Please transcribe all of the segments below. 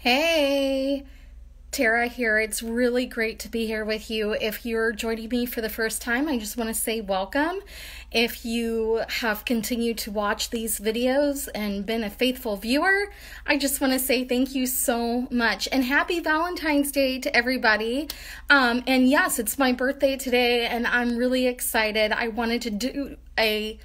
Hey, Tara here. It's really great to be here with you. If you're joining me for the first time, I just want to say welcome. If you have continued to watch these videos and been a faithful viewer, I just want to say thank you so much and happy Valentine's Day to everybody. Um, and yes, it's my birthday today, and I'm really excited. I wanted to do a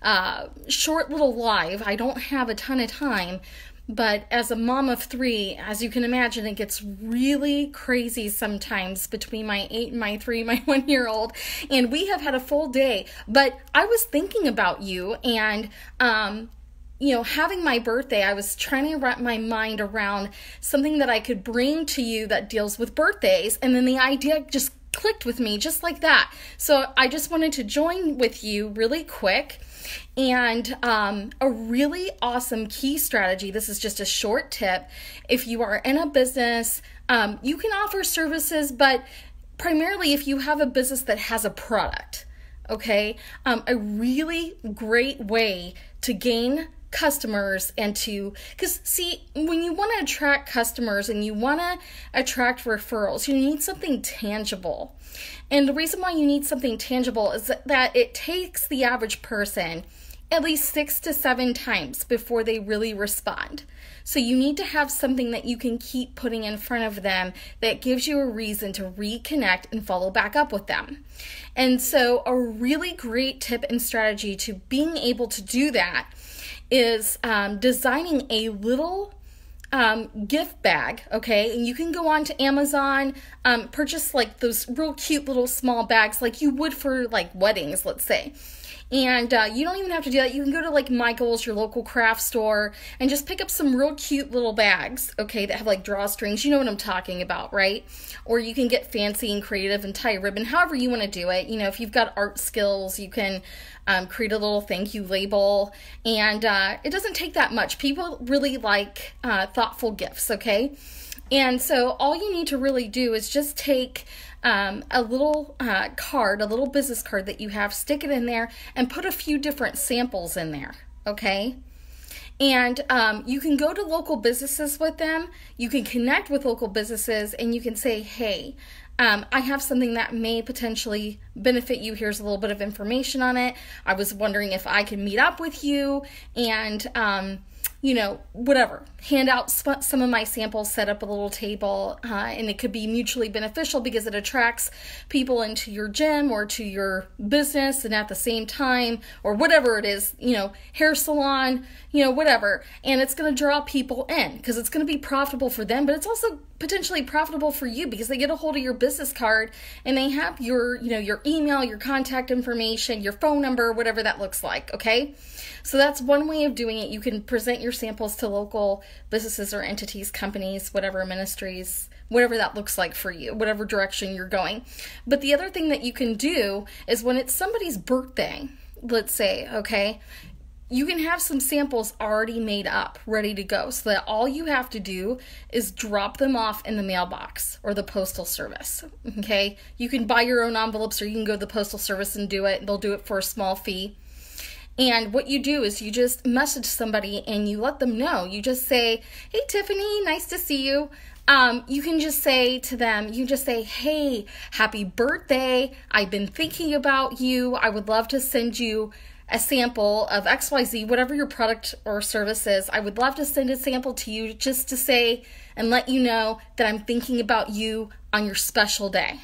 uh, short little live. I don't have a ton of time, but as a mom of three, as you can imagine, it gets really crazy sometimes between my eight and my three, my one year old. And we have had a full day. But I was thinking about you and, um, you know, having my birthday, I was trying to wrap my mind around something that I could bring to you that deals with birthdays. And then the idea just clicked with me just like that. So I just wanted to join with you really quick and um, a really awesome key strategy this is just a short tip. If you are in a business, um, you can offer services, but primarily if you have a business that has a product, okay, um, a really great way to gain customers and to because see when you want to attract customers and you want to attract referrals you need something tangible and the reason why you need something tangible is that it takes the average person at least six to seven times before they really respond. So you need to have something that you can keep putting in front of them that gives you a reason to reconnect and follow back up with them. And so, a really great tip and strategy to being able to do that is um, designing a little um, gift bag, okay? And you can go on to Amazon, um, purchase like those real cute little small bags like you would for like weddings, let's say. And uh, you don't even have to do that. You can go to like Michael's, your local craft store, and just pick up some real cute little bags, okay, that have like drawstrings. You know what I'm talking about, right? Or you can get fancy and creative and tie a ribbon, however you want to do it. You know, if you've got art skills, you can um, create a little thank you label. And uh, it doesn't take that much. People really like uh, thoughtful gifts, okay? And so all you need to really do is just take um, a little uh, card, a little business card that you have, stick it in there, and put a few different samples in there, okay? And um, you can go to local businesses with them, you can connect with local businesses, and you can say, hey, um, I have something that may potentially benefit you. Here's a little bit of information on it. I was wondering if I can meet up with you and, um, you know, whatever. Hand out some of my samples, set up a little table, uh, and it could be mutually beneficial because it attracts people into your gym or to your business, and at the same time, or whatever it is, you know, hair salon, you know, whatever. And it's going to draw people in because it's going to be profitable for them, but it's also potentially profitable for you because they get a hold of your business card and they have your, you know, your email, your contact information, your phone number, whatever that looks like, okay? So that's one way of doing it. You can present your samples to local businesses or entities, companies, whatever ministries, whatever that looks like for you, whatever direction you're going. But the other thing that you can do is when it's somebody's birthday, let's say, okay, you can have some samples already made up, ready to go, so that all you have to do is drop them off in the mailbox or the postal service. Okay, you can buy your own envelopes or you can go to the postal service and do it. They'll do it for a small fee. And what you do is you just message somebody and you let them know. You just say, Hey, Tiffany, nice to see you. Um, you can just say to them, you just say, Hey, happy birthday. I've been thinking about you. I would love to send you a sample of XYZ, whatever your product or service is. I would love to send a sample to you just to say and let you know that I'm thinking about you on your special day.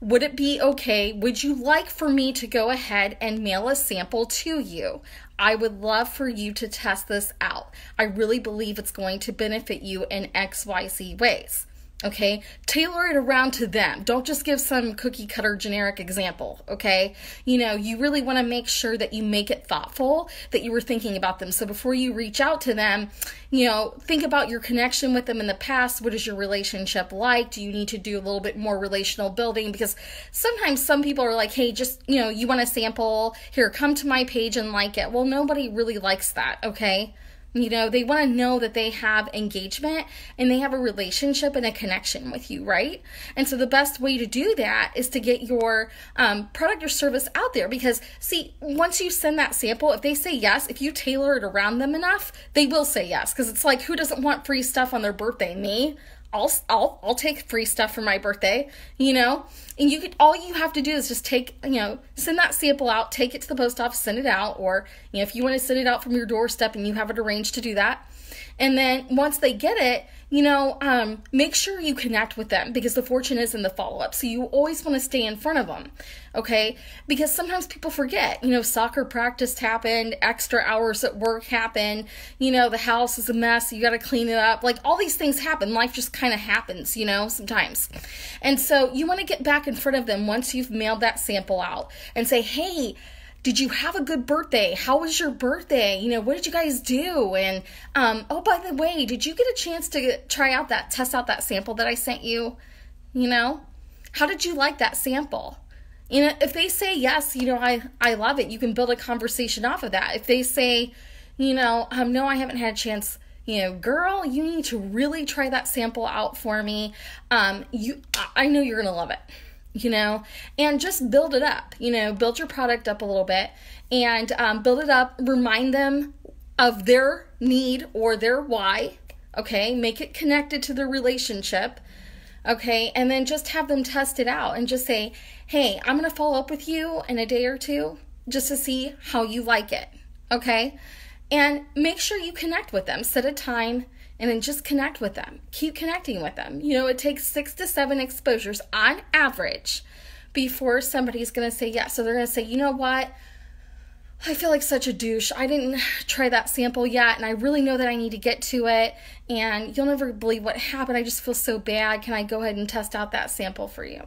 Would it be okay? Would you like for me to go ahead and mail a sample to you? I would love for you to test this out. I really believe it's going to benefit you in XYZ ways. Okay, tailor it around to them. Don't just give some cookie cutter generic example. Okay, you know, you really want to make sure that you make it thoughtful, that you were thinking about them. So before you reach out to them, you know, think about your connection with them in the past. What is your relationship like? Do you need to do a little bit more relational building? Because sometimes some people are like, hey, just, you know, you want a sample, here, come to my page and like it. Well, nobody really likes that. Okay, You know, they want to know that they have engagement and they have a relationship and a connection with you, right? And so the best way to do that is to get your um, product or service out there because, see, once you send that sample, if they say yes, if you tailor it around them enough, they will say yes because it's like, who doesn't want free stuff on their birthday? Me? I'll I'll I'll take free stuff for my birthday, you know? And you could all you have to do is just take, you know, send that sample out, take it to the post office, send it out, or you know, if you want to send it out from your doorstep and you have it arranged to do that. And then once they get it, you know, um, make sure you connect with them because the fortune is in the follow up. So you always want to stay in front of them, okay? Because sometimes people forget, you know, soccer practice happened, extra hours at work happened, you know, the house is a mess, you got to clean it up. Like all these things happen. Life just kind of happens, you know, sometimes. And so you want to get back in front of them once you've mailed that sample out and say, hey, did you have a good birthday? How was your birthday? You know, what did you guys do? And um, oh, by the way, did you get a chance to try out that test out that sample that I sent you? You know, how did you like that sample? You know, if they say yes, you know, I I love it. You can build a conversation off of that. If they say, you know, um, no, I haven't had a chance you know, girl, you need to really try that sample out for me. Um, you, I know you're gonna love it you know, and just build it up, you know, build your product up a little bit and um, build it up, remind them of their need or their why, okay, make it connected to the relationship, okay, and then just have them test it out and just say, hey, I'm gonna follow up with you in a day or two just to see how you like it, okay, and make sure you connect with them, set a time and then just connect with them. Keep connecting with them. You know, it takes six to seven exposures on average before somebody's going to say yes. So they're going to say, you know what? I feel like such a douche. I didn't try that sample yet, and I really know that I need to get to it. And you'll never believe what happened. I just feel so bad. Can I go ahead and test out that sample for you?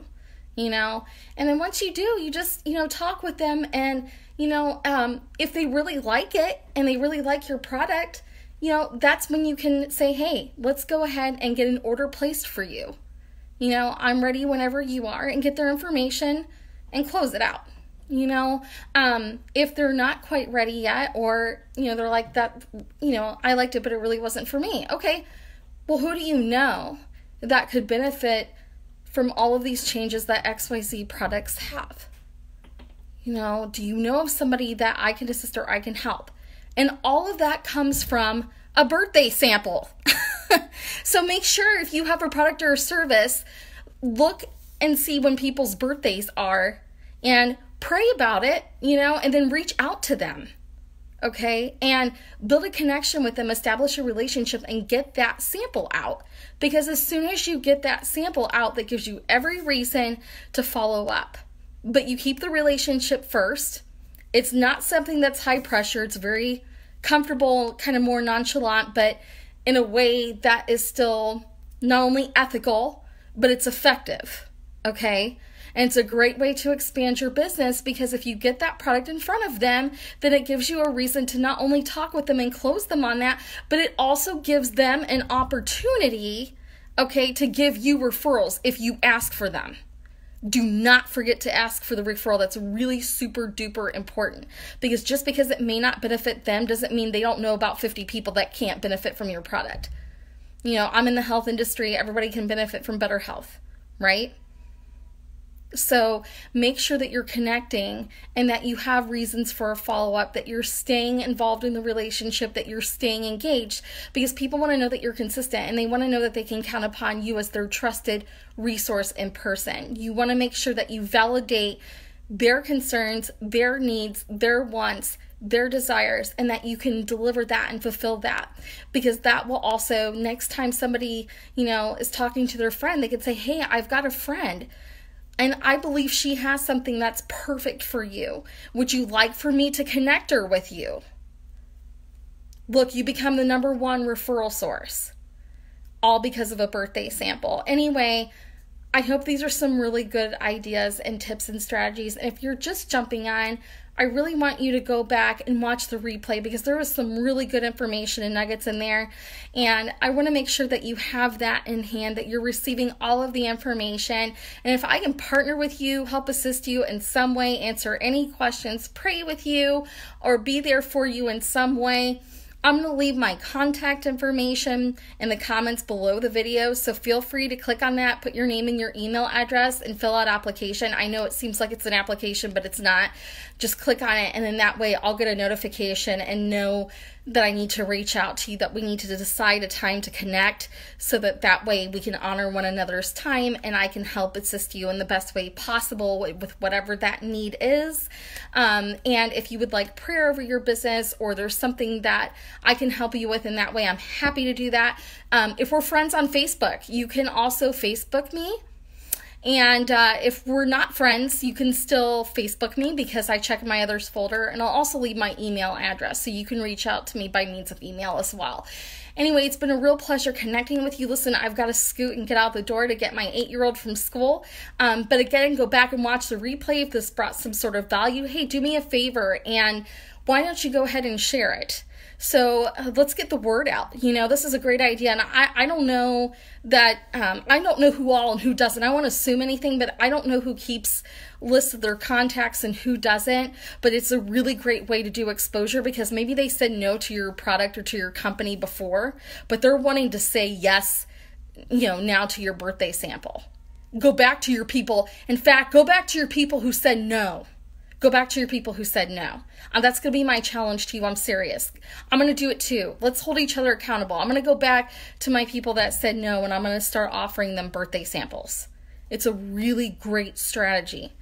You know? And then once you do, you just, you know, talk with them. And, you know, um, if they really like it and they really like your product, you know, that's when you can say, hey, let's go ahead and get an order placed for you. You know, I'm ready whenever you are and get their information and close it out. You know, um, if they're not quite ready yet, or, you know, they're like that, you know, I liked it, but it really wasn't for me. Okay, well, who do you know that could benefit from all of these changes that XYZ products have? You know, do you know of somebody that I can assist or I can help? And all of that comes from a birthday sample. so make sure if you have a product or a service, look and see when people's birthdays are and pray about it, you know, and then reach out to them. Okay, and build a connection with them, establish a relationship, and get that sample out. Because as soon as you get that sample out, that gives you every reason to follow up. But you keep the relationship first. It's not something that's high pressure, it's very comfortable, kind of more nonchalant, but in a way that is still not only ethical, but it's effective. Okay? And it's a great way to expand your business because if you get that product in front of them, then it gives you a reason to not only talk with them and close them on that, but it also gives them an opportunity, okay, to give you referrals if you ask for them do not forget to ask for the referral. That's really super duper important because just because it may not benefit them doesn't mean they don't know about 50 people that can't benefit from your product. You know, I'm in the health industry, everybody can benefit from better health, right? So make sure that you're connecting and that you have reasons for a follow up, that you're staying involved in the relationship, that you're staying engaged because people want to know that you're consistent and they want to know that they can count upon you as their trusted resource in person. You want to make sure that you validate their concerns, their needs, their wants, their desires, and that you can deliver that and fulfill that. Because that will also, next time somebody, you know, is talking to their friend, they could say, Hey, I've got a friend and I believe she has something that's perfect for you. Would you like for me to connect her with you? Look, you become the number one referral source, all because of a birthday sample. Anyway, I hope these are some really good ideas and tips and strategies. And if you're just jumping on, I really want you to go back and watch the replay because there was some really good information and nuggets in there. And I want to make sure that you have that in hand, that you're receiving all of the information. And if I can partner with you, help assist you in some way, answer any questions, pray with you, or be there for you in some way, I'm going to leave my contact information in the comments below the video, so feel free to click on that, put your name and your email address, and fill out application. I know it seems like it's an application, but it's not. Just click on it, and then that way I'll get a notification and know that I need to reach out to you, that we need to decide a time to connect so that that way we can honor one another's time and I can help assist you in the best way possible with whatever that need is. Um, and if you would like prayer over your business or there's something that I can help you with in that way, I'm happy to do that. Um, if we're friends on Facebook, you can also Facebook me. And uh, if we're not friends, you can still Facebook me because I check my others folder. And I'll also leave my email address so you can reach out to me by means of email as well. Anyway, it's been a real pleasure connecting with you. Listen, I've got to scoot and get out the door to get my eight year old from school. Um, but again, go back and watch the replay if this brought some sort of value. Hey, do me a favor and why don't you go ahead and share it? So uh, let's get the word out. You know, this is a great idea. And I, I don't know that, um, I don't know who all and who doesn't. I won't assume anything, but I don't know who keeps lists of their contacts and who doesn't. But it's a really great way to do exposure because maybe they said no to your product or to your company before, but they're wanting to say yes, you know, now to your birthday sample. Go back to your people. In fact, go back to your people who said no Go back to your people who said no. And that's going to be my challenge to you. I'm serious. I'm going to do it too. Let's hold each other accountable. I'm going to go back to my people that said no and I'm going to start offering them birthday samples. It's a really great strategy.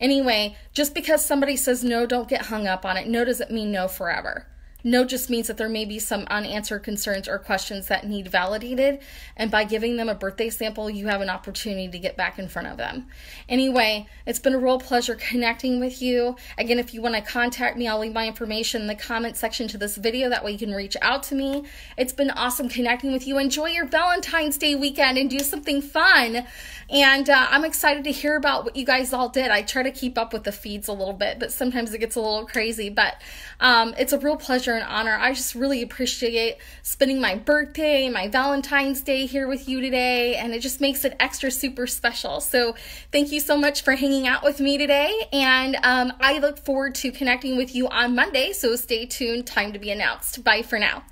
Anyway, just because somebody says no, don't get hung up on it. No doesn't mean no forever. No just means that there may be some unanswered concerns or questions that need validated. And by giving them a birthday sample, you have an opportunity to get back in front of them. Anyway, it's been a real pleasure connecting with you. Again, if you want to contact me, I'll leave my information in the comment section to this video. That way you can reach out to me. It's been awesome connecting with you. Enjoy your Valentine's Day weekend and do something fun. And uh, I'm excited to hear about what you guys all did. I try to keep up with the feeds a little bit, but sometimes it gets a little crazy. But um, it's a real pleasure pleasure and honor. I just really appreciate spending my birthday, my Valentine's Day here with you today, and it just makes it extra super special. So, thank you so much for hanging out with me today, and um, I look forward to connecting with you on Monday. So, stay tuned, time to be announced. Bye for now.